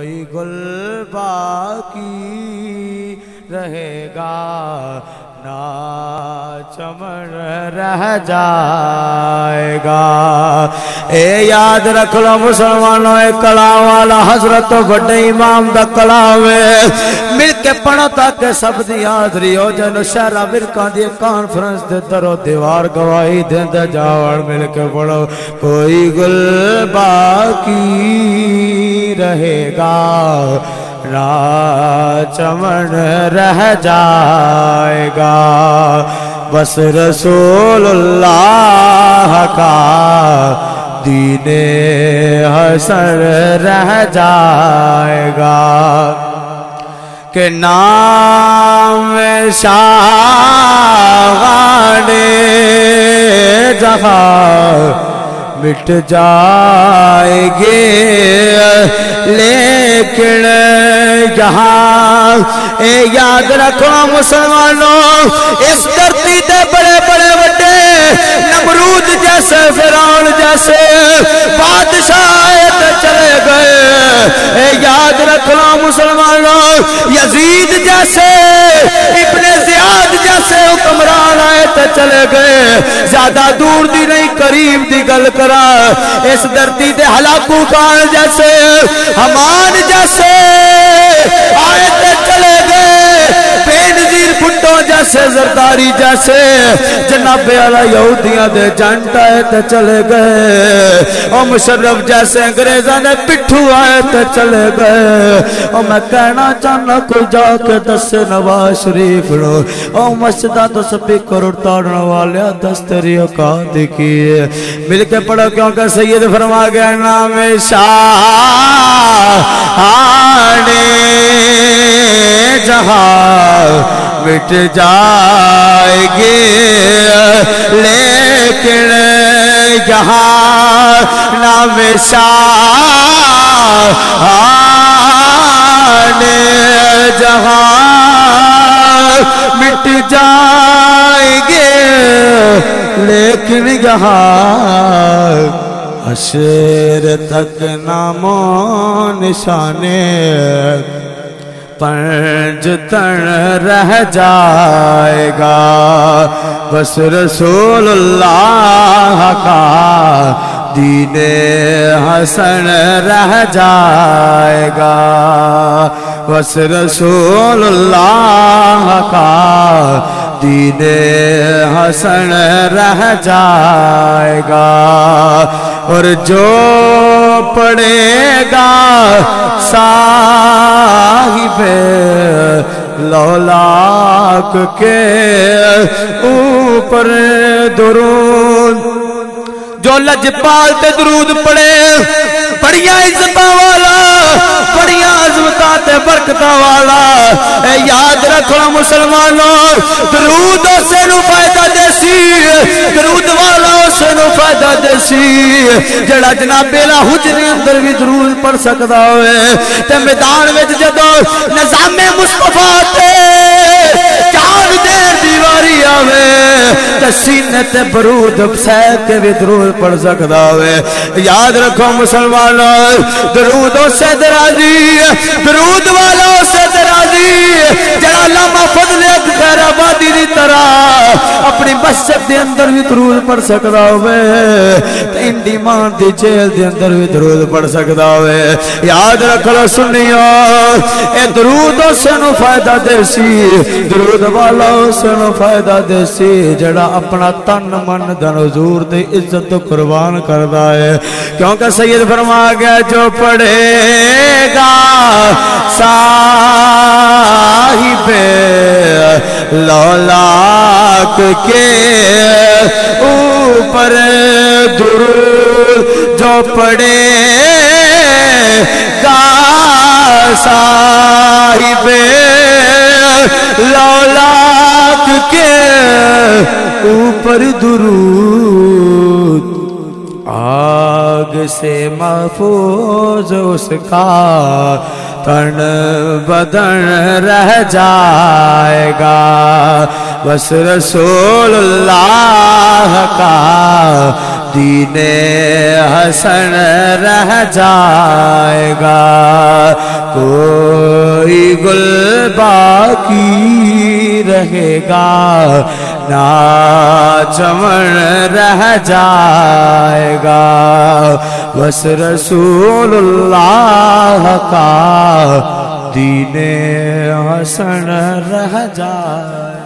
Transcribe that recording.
کوئی گل باقی رہے گا۔ نا چمن رہ جائے گا۔ اے یاد رکھ لو مسلمانوں، اے کلام والا حضرت بڑے امام دا کلام مل کے پڑھو تاکہ سب دی حاضری ہو جن شہرہ برکان دی کانفرنس دے درو دیوار گواہی دے دے جاوڑ مل کے پڑھو۔ کوئی گل باقی رہے گا۔ را چمن رہ جائے گا۔ بس رسول اللہ کا دین حسن رہ جائے گا کہ نام شاہ جہاں مٹ جائے گے لیکن یہاں اے یاد رکھو مسلمانوں، اس دھرتی دے بڑے بڑے وڈے، نمرود جیسے، فرعون جیسے، بادشاہ چلے گئے۔ اے یاد رکھنا مسلمانوں، یزید جیسے، ابن زیاد جیسے حکمران آئے تے چلے گئے۔ زیادہ دور دی نہیں، قریب دی گل کرا۔ اس دھرتی دے ہلاکو کان جیسے، ہمان جیسے جیسے زرداری جیسے جناب علی یہودیاں دے جانٹ آئے تے چلے گئے۔ او مشرف جیسے انگریزاں نے پٹھو آئے تے چلے گئے۔ او میں کہنا چاہنا کوئی جا کے دس نواز شریف نو۔ او مسجدہ تو سپیکر اٹھاڑنا والے دستری اوقات کیے مل کے پڑھو کیونکہ سید فرما گیا نام شاہ، آنے جہاں مٹ جائے گے لیکن یہاں نام شاہ آنے جہاں مٹ جائے گے لیکن یہاں حشر تک نامو نشانے پنج تن رہ جائے گا۔ بس رسول اللہ کا دین حسن رہ جائے گا۔ بس رسول اللہ کا دین حسن رہ جائے گا۔ اور جو پڑے گا صاحب لولاک کے اوپر درود جو لجپال تے درود پڑے، بڑیاں عزتہ والا، بڑیاں عظمتہ تے برکتہ والا۔ اے یاد رکھو مسلمانوں، درود اسے نو فائدہ دیسی درود والا اسے نو جڑا جناب بیلا حجری اندر بھی درود پڑھ سکتا ہوئے۔ تے میدان وچ جدو نظام مصطفیٰ تے چار دیر دیواری آوے، تے سینے تے برود سہ کے بھی درود پڑھ سکتا ہوئے۔ یاد رکھو مسلمانوں، درود اسے درازی درود والا اسے درازی جڑا لما فضل خیر آبادی دی طرح دے اندر بھی درود پڑھ سکتا ہوئے۔ تے انڈی مان دی جیل دے اندر بھی درود پڑھ سکتا ہوئے۔ یاد رکھ لو سنیو، اے درود اسے نو فائدہ دے سی درود والا اسے نو فائدہ دے سی جڑا اپنا تن من دن حضور دے عزت قربان کردا ہے۔ کیونکہ سید فرما گیا، جو پڑھے گا صاحب لولاک کے اوپر درود جو پڑھے گا صاحب لولاک کے اوپر درود آگ سے محفوظ اس کا تن بدن رہ جائے گا۔ بس رسول اللہ کا دین حسن رہ جائے گا۔ کوئی گل باقی رہے گا۔ چمن رہ جائے گا۔ بس رسول اللہ کا دین حسن رہ جائے